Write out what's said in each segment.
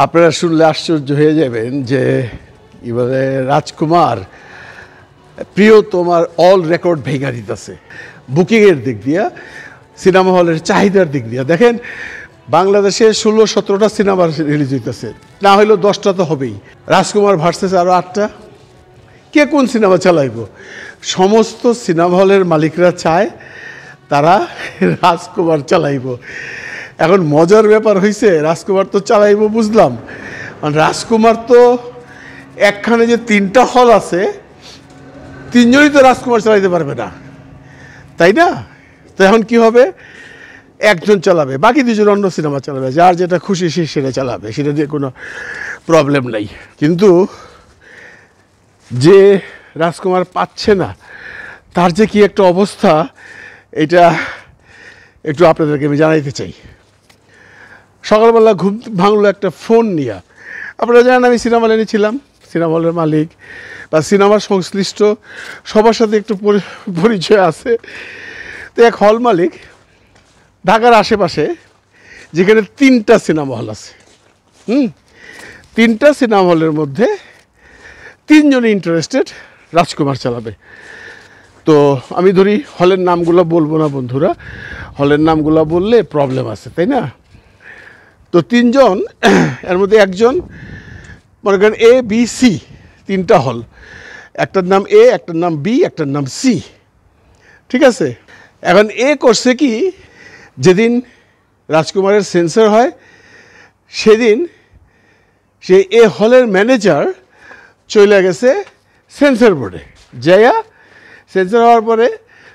আপনারা শুনলে আশ্চর্য হয়ে যাবেন যে এবারে রাজকুমার, প্রিয় তোমার অল রেকর্ড ভেঙা দিতেছে। বুকিংয়ের দিক দিয়া সিনেমা হলের চাহিদার দিক দিয়া। দেখেন, বাংলাদেশে ষোলো, সতেরোটা সিনেমা রিলিজ হইতেছে। না হইলেও দশটা তো হবেই। রাজকুমার ভার্সেস আরও আটটা। কে কোন সিনেমা চালাইব? সমস্ত সিনেমা হলের মালিকরা চায় তারা রাজকুমার চালাইব। এখন মজার ব্যাপার হয়েছে রাজকুমার তো চালাইব বুঝলাম। রাজকুমার তো একখানে যে তিনটা হল আছে, তিনজনই তো রাজকুমার চালাইতে পারবে না। তাই না? তো এখন কি হবে? একজন চালাবে, বাকি দুজন অন্য সিনেমা চালাবে, যার যেটা খুশি সে সেটা চালাবে, সেটা নিয়ে কোনো প্রবলেম নাই। কিন্তু যে রাজকুমার পাচ্ছে না, তার যে কি একটা অবস্থা, এটা একটু আপনাদেরকে আমি জানাইতে চাই। সকালবেলা ঘুম ভাঙলো একটা ফোন নিয়ে। আপনারা জানেন আমি সিনেমা হলে ছিলাম, সিনেমা হলের মালিক বা সিনেমার সংশ্লিষ্ট, সবার সাথে একটু পরিচয় আছে। তো এক হল মালিক, ঢাকার আশেপাশে যেখানে তিনটা সিনেমা হল আছে। হুম? তিনটা সিনেমা হলের মধ্যে তিনজন ইন্টারেস্টেড রাজকুমার চালাবে। তো আমি ধরি, হলের নামগুলো বলব না বন্ধুরা, হলের নামগুলো বললে প্রবলেম আছে, তাই না? তো তিনজন, এর মধ্যে একজন মনে করেন এ বি সি তিনটা হল। একটার নাম এ একটার নাম বি একটার নাম সি ঠিক আছে? এখন এ করছে কি, যেদিন রাজকুমারের সেন্সার হয়, সেদিন সে এ হলের ম্যানেজার চলে গেছে সেন্সর বোর্ডে যাইয়া সেন্সর হওয়ার পরে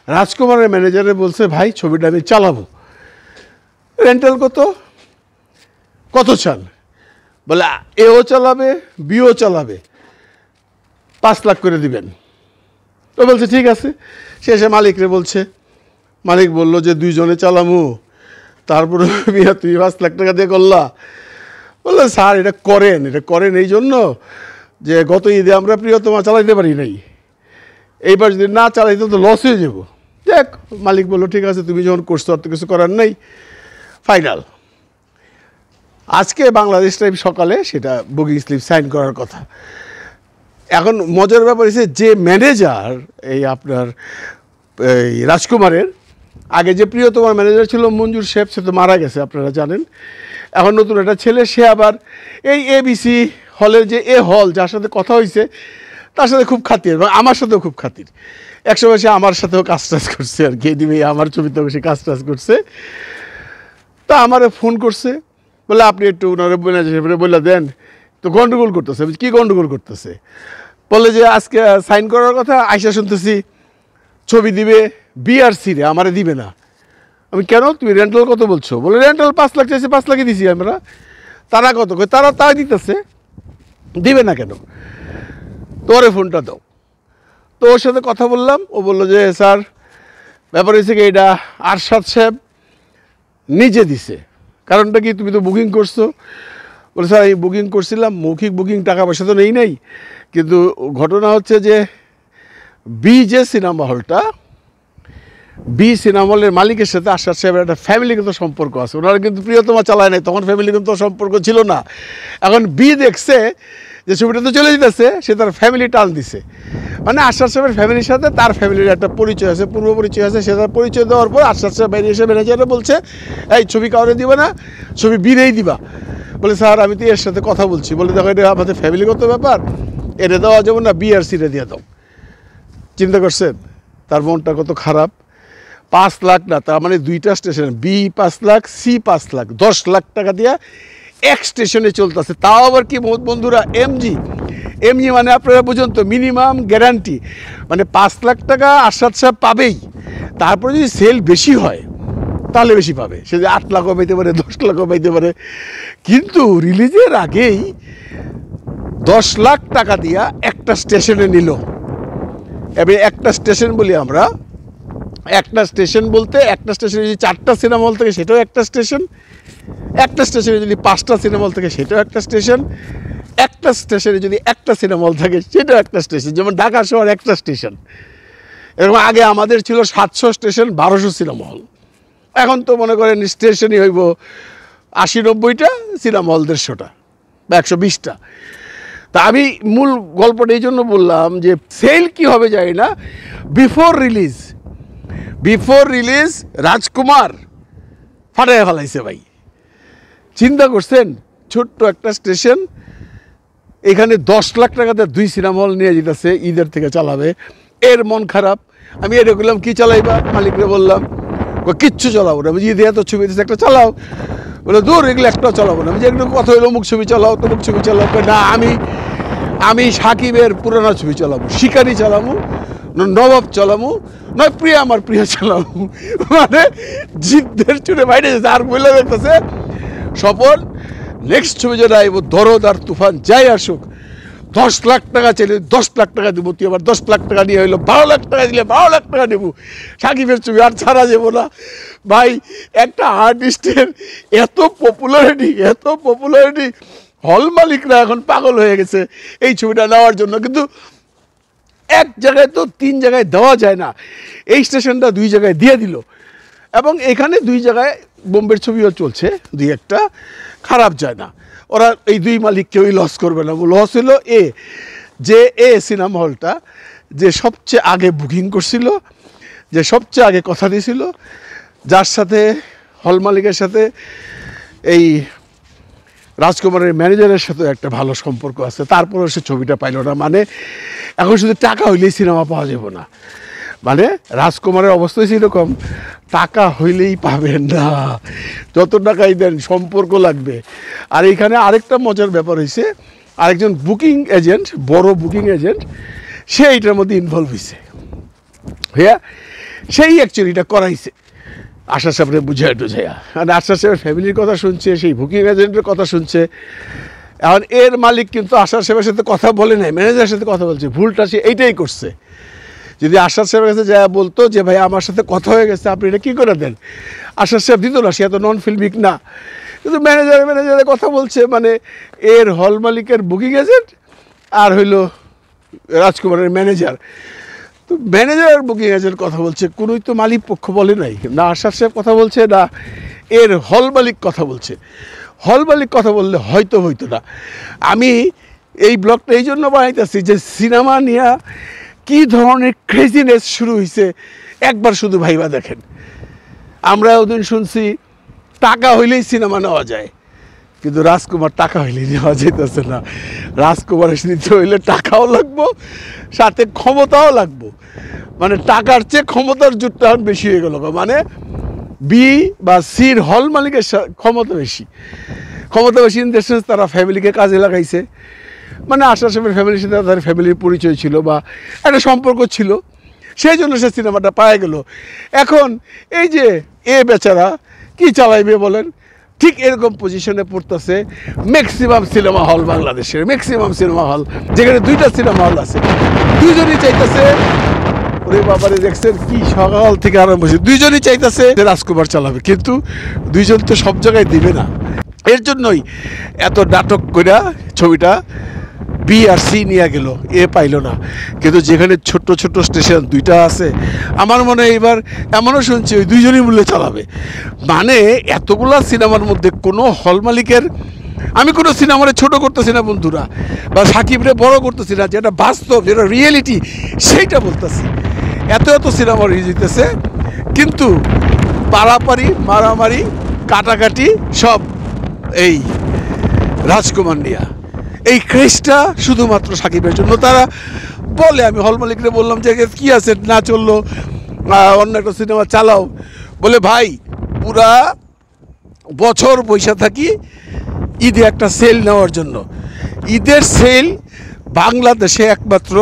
রাজকুমারের ম্যানেজারে বলছে, ভাই, ছবিটা আমি চালাবো। রেন্টাল কত? কত চান বলে, এও চালাবে, বিও চালাবে। পাঁচ লাখ করে দিবেন। তো বলছে, ঠিক আছে। সে এসে মালিকরে বলছে, মালিক বলল যে, দুইজনে চালামু। তারপরে মিয়া, তুই পাঁচ লাখ টাকা দিয়ে করলা। বলল, স্যার, এটা করেন। এটা করেন এই জন্য যে, গত ঈদে আমরা প্রিয়তমা চালাইতে পারি নাই। এইবার যদি না চালাইতে তো লস হয়ে যাব। দেখ, মালিক বলল, ঠিক আছে, তুমি যখন করছ, আর তো কিছু করার নেই। ফাইনাল আজকে বাংলাদেশ টাইম সকালে সেটা বুকিং স্লিপ সাইন করার কথা। এখন মজার ব্যাপার হচ্ছে যে ম্যানেজার এই আপনার, এই রাজকুমারের, আগে যে প্রিয়তমার ম্যানেজার ছিল, মঞ্জুর শেফ সে তো মারা গেছে, আপনারা জানেন। এখন নতুন একটা ছেলে, সে আবার এই এবিসি হলের যে এ হল যার সাথে কথা হয়েছে, তার সাথে খুব খাতির এবং আমার সাথেও খুব খাতির। একসময় সে আমার সাথেও কাজ টাজ করছে আর কি দিবে আমার ছবিতেও সে কাজ টাজ করছে। তা আমারে ফোন করছে বলে আপনি একটু ওনারে ম্যানেজার বলে দেন। তো গন্ডগোল করতেছে কি গন্ডগোল করতেছে? বলে যে আজকে সাইন করার কথা, আইসা শুনতেছি ছবি দিবে বিআরসি রে, আমারে দিবে না। আমি, কেন তুমি রেন্টাল কত বলছো? বলে রেন্টাল পাঁচ লাখ চাইছে, পাঁচ লাখই দিছি আমরা। তারা কত? কই, তারা তাই দিতেছে। দিবে না কেন? তোরে ফোনটা দাও। তো ওর সাথে কথা বললাম, ও বলল যে, স্যার, ব্যাপার হয়েছে কি, এটা আরশাদ সাহেব নিজে দিছে। কারণটা কি? তুমি তো বুকিং করছ। বলে, স্যার, আমি বুকিং করছিলাম, মৌখিক বুকিং টাকা পয়সা তো নেই নাই। কিন্তু ঘটনা হচ্ছে যে বি যে সিনেমা হলটা বি সিনেমা হলের মালিকের সাথে আশার সাহেবের একটা ফ্যামিলিগত সম্পর্ক আছে। ওনারা কিন্তু প্রিয়তমা চালায় নাই, তখন ফ্যামিলিগত সম্পর্ক ছিল না। এখন বি দেখছে যে ছবিটা তো চলে যেতেছে, সে তার ফ্যামিলি টাল দিছে। মানে আশাদ সাহেবের ফ্যামিলির সাথে তার ফ্যামিলির একটা পরিচয় আছে, পূর্ব পরিচয় আছে, সে তার পরিচয় দেওয়ার পর আশাদ সাহেব বাইরে এসে ম্যানেজারে বলছে, এই ছবি কাউরে দিবে না, ছবি বিরেই দিবা। বলে, স্যার, আমি তো এর সাথে কথা বলছি। বলে, দেখো, এটা আমাদের ফ্যামিলিগত ব্যাপার। এটা দেওয়া যাবে না বি আর সিটা দিয়ে দাও। চিন্তা করছেন? তার মনটা কত খারাপ। পাঁচ লাখ না, তার মানে দুইটা স্টেশন বি পাঁচ লাখ সি পাঁচ লাখ, দশ লাখ টাকা দিয়া এক স্টেশনে চলতেছে। তাও আবার কি বন্ধ- বন্ধুরা এমজি এমজি মানে আপনারা বুঝুন তো মিনিমাম গ্যারান্টি মানে পাঁচ লাখ টাকা আশাদ সাহেব পাবেই। তারপরে যদি সেল বেশি হয়, তাহলে বেশি পাবে। সে যে আট লাখও পাইতে পারে, দশ লাখও পাইতে পারে। কিন্তু রিলিজের আগেই দশ লাখ টাকা দিয়া একটা স্টেশনে নিল। এবার একটা স্টেশন বলি আমরা একটা স্টেশন বলতে, একটা স্টেশনে যদি চারটা সিনেমা হল থাকে, সেটাও একটা স্টেশন। একটা স্টেশনে যদি পাঁচটা সিনেমা হল থাকে, সেটাও একটা স্টেশন। একটা স্টেশনে যদি একটা সিনেমা হল থাকে, সেটাও একটা স্টেশন। যেমন ঢাকা শহর একটা স্টেশন। এরকম আগে আমাদের ছিল সাতশো স্টেশন, বারোশো সিনেমা হল। এখন তো মনে করেন স্টেশনই হইব আশি নব্বইটা, সিনেমা হল দেড়শোটা বা একশো বিশটা। তা আমি মূল গল্পটা এই জন্য বললাম যে সেল কি হবে জানি না, before release before release Rajkumar ফাটাই ফেলাইছে ভাই। চিন্তা করছেন, ছোট্ট একটা স্টেশন, এখানে দশ লাখ টাকাতে দুই সিনেমা হল নিয়ে যেতেছে, ঈদের থেকে চালাবে। এর মন খারাপ। আমি এটা করলাম কী চালাইবা? মালিকরে বললাম কিচ্ছু চালাবো না। যে ঈদে এত ছবি দিচ্ছে একটা চালাও। বলে, দূর, এগুলো একটাও চালাবো না। যে এগুলো কথা হলো অমুক ছবি চালাও, তমুক ছবি চালাও। না, আমি আমি সাকিবের পুরানো ছবি চালাবো, শিকারি চালাবো। নবাব চালামু, নয় প্রিয়া আমার প্রিয়া চালামু। মানে জিদ্দের চুড়ে বাইরে যেতে, আর বলে দেখতেছে, স্বপন নেক্সট ছবি যেটা আইব, দরদ আর তুফান, যাই আসুক, দশ লাখ টাকা চাইলে দশ লাখ টাকা দেবো, তুই আবার দশ লাখ টাকা নিয়ে হইল, বারো লাখ টাকা দিলে বারো লাখ টাকা নেব। সাকিবের ছবি আর ছাড়া যাব না। ভাই, একটা আর্টিস্টের এত পপুলারিটি এত পপুলারিটি হল মালিকরা এখন পাগল হয়ে গেছে এই ছবিটা নেওয়ার জন্য। কিন্তু এক জায়গায় তো তিন জায়গায় দেওয়া যায় না। এই স্টেশনটা দুই জায়গায় দিয়ে দিল। এবং এখানে দুই জায়গায় বোম্বের ছবিও চলছে, দুই একটা। খারাপ যায় না। ওরা এই দুই মালিক কেউই লস করবে না। লস হলো এ, যে এ সিনেমা হলটা যে সবচেয়ে আগে বুকিং করছিল, যে সবচেয়ে আগে কথা দিয়েছিল যার সাথে হল মালিকের সাথে এই রাজকুমারের ম্যানেজারের সাথে একটা ভালো সম্পর্ক আছে, তারপরেও সে ছবিটা পাইল না। মানে এখন শুধু টাকা হইলেই সিনেমা পাওয়া যাবে না। মানে রাজকুমারের অবস্থা হয়েছে এরকম টাকা হইলেই পাবেন না। যত টাকাই দেন, সম্পর্ক লাগবে। আর এখানে আরেকটা মজার ব্যাপার হয়েছে আরেকজন বুকিং এজেন্ট, বড় বুকিং এজেন্ট, সে এইটার মধ্যে ইনভলভ হয়েছে হ্যাঁ? সেই অ্যাকচুয়ালি এটা করাইছে। আশা সাহেবরে বুঝায় টুঝাইয়া আর আশা সাহেবের ফ্যামিলির কথা শুনছে, সেই বুকিং এজেন্টের কথা শুনছে। এখন এর মালিক কিন্তু আশা সাহেবের সাথে কথা বলে নাই ম্যানেজারের সাথে কথা বলছে। ভুলটা সে এইটাই করছে। যদি আশার সাহেবের কাছে যা বলতো যে, ভাই, আমার সাথে কথা হয়ে গেছে, আপনি এটা কী করে দেন? আশার সাহেব দিত না, সে এত নন ফিল্মিক না। কিন্তু ম্যানেজার ম্যানেজারে কথা বলছে মানে এর হল মালিকের বুকিং এজেন্ট আর হইল রাজকুমারের ম্যানেজার তো ম্যানেজার বুকিং এজেন্ট কথা বলছে, কোনোই তো মালিক পক্ষ বলে নাই। না আশার সাহেব কথা বলছে, না এর হল মালিক কথা বলছে। হল মালিক কথা বললে হয়তো হইতো না। আমি এই ব্লগটা এই জন্য বানাইতেছি যে সিনেমা নিয়ে কী ধরনের ক্রেজিনেস শুরু হয়েছে একবার শুধু ভাইবা দেখেন। আমরা ওদিন শুনছি, টাকা হইলেই সিনেমা নেওয়া যায়। কিন্তু রাজকুমার টাকা হইলে নেওয়া যেতেছে না। রাজকুমারের নিতে হইলে টাকাও লাগবো, সাথে ক্ষমতাও লাগবো। মানে টাকার চেয়ে ক্ষমতার এখন বেশি হয়ে গেল মানে বি বা সির হল মালিকের ক্ষমতা বেশি। ক্ষমতা বেশি ইন দ্য তারা ফ্যামিলিকে কাজে লাগাইছে। মানে আশা সাহেবের ফ্যামিলির সাথে তাদের ফ্যামিলির পরিচয় ছিল বা একটা সম্পর্ক ছিল। সেই জন্য সে সিনেমাটা পায়ে গেল। এখন এই যে এ বেচারা কি চালাইবে বলেন? ঠিক এরকম পজিশনে পড়তেছে ম্যাক্সিমাম সিনেমা হল বাংলাদেশের ম্যাক্সিমাম সিনেমা হল যেখানে দুইটা সিনেমা হল আছে। দুইজনই চাইতেছে, ওরে বাবারে, দেখছেন কি সকাল থেকে আরম্ভ হয়েছে। দুইজনই চাইতেছে রাজকুমার চালাবে, কিন্তু দুইজন তো সব জায়গায় দিবে না। এর জন্যই এত নাটক কইরা ছবিটা বি আর সি নিয়ে গেল এ পাইলো না। কিন্তু যেখানে ছোট্ট ছোট্ট স্টেশন দুইটা আছে, আমার মনে হয় এবার এমনও শুনছি ওই দুইজনই মূল্যে চালাবে। মানে এতগুলা সিনেমার মধ্যে কোনো হল মালিকের, আমি কোনো সিনেমারে ছোট করতেছি না বন্ধুরা, বা সাকিবরে বড় করতেছি না, যেটা বাস্তব, যেটা রিয়েলিটি সেইটা বলতেছি। এত এত সিনেমা রিলিজ হইতেছে, কিন্তু পারাপারি, মারামারি, কাটাকাটি সব এই রাজকুমার নিয়া। এই ক্রেজটা শুধুমাত্র সাকিবের জন্য। তারা বলে, আমি হল মালিকরে বললাম যে কী আছে? না চলল। অন্য একটা সিনেমা চালাও। বলে, ভাই, পুরা বছর পয়সা থাকি ঈদে একটা সেল নেওয়ার জন্য। ঈদের সেল বাংলাদেশে একমাত্র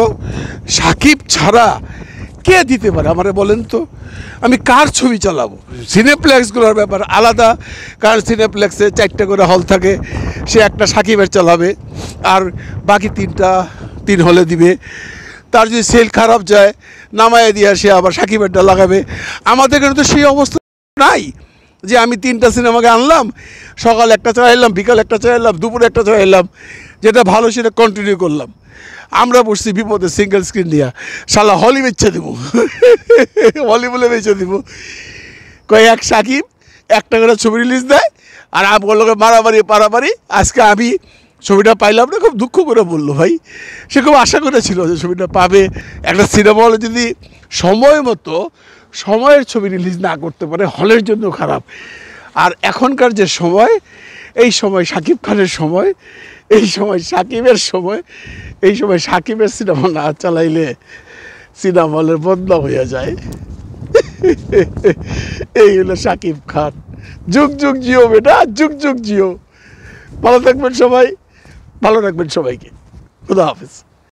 সাকিব ছাড়া কে দিতে পারে? আমারে বলেন তো। আমি কার ছবি চালাবো? সিনেপ্লেক্সগুলোর ব্যাপার আলাদা। কার সিনেপ্লেক্সে চারটে করে হল থাকে, সে একটা সাকিবের চালাবে, আর বাকি তিনটা তিন হলে দিবে। তার যদি সেল খারাপ যায়, নামায় দিয়ে সে আবার সাকিবেরটা লাগাবে। আমাদের এখানে তো সেই অবস্থা নাই যে আমি তিনটা সিনেমাকে আনলাম, সকাল একটা চাইলাম বিকাল একটা চাইলাম দুপুরে একটা চাইলাম যেটা ভালো সেটা কন্টিনিউ করলাম। আমরা বসছি বিপদে সিঙ্গেল স্ক্রিন নিয়ে। শালা হলি বেচে দেবো। হলি বলে বেচে দিব। কয় এক সাকিব একটা করে ছবি রিলিজ দেয়, আর আমগুলোকে মারামারি পারামারি আজকে আমি ছবিটা পাইলাম না, খুব দুঃখ করে বলল ভাই। সে খুব আশা করেছিল যে ছবিটা পাবে। একটা সিনেমা হলে যদি সময় মতো সময়ের ছবি রিলিজ না করতে পারে, হলের জন্য খারাপ। আর এখনকার যে সময় এই সময় সাকিব খানের সময়, এই সময় সাকিবের সময়, এই সময় সাকিবের সিনেমা না চালাইলে সিনেমা হলের বদনাম হয়ে যায়। এই হলো সাকিব খান। যুগ যুগ জিও বেটা, যুগ যুগ জিও। ভালো থাকবেন সবাই, ভালো রাখবেন সবাইকে। খুদা হাফিজ।